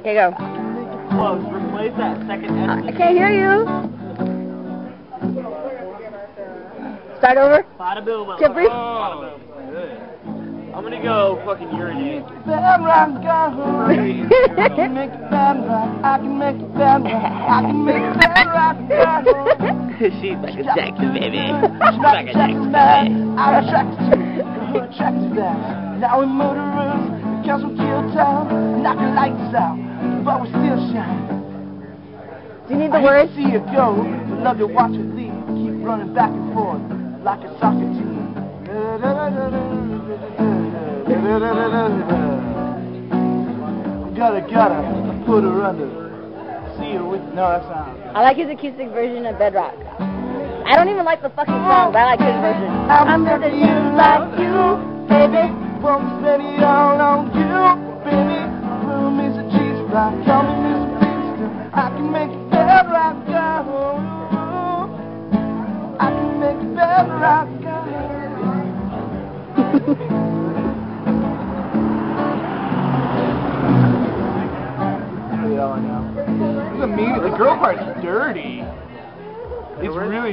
Okay, go. Close. Replace that second S. I can't hear you. Start over. Bada boom. Jeffrey? Bada boom. I'm gonna go fucking urinate. Bad rock, I can make it bad rock. I can make it bad rock. I can make it bad rock. She's like a sexy baby. She's like a sexy baby. I'm attracted to her, attracted to that. Now we murderers, because we kill time, knocking lights out, but we still shine. Do you need the hate words? see you go, but love to watch you leave. Keep running back and forth like a soccer team. Gotta, gotta put her under. See you with no, that's not. I like his acoustic version of Bedrock. I don't even like the fucking song, but I like his version. I'm gonna you like you, baby. Won't spend the girl part's dirty. It's really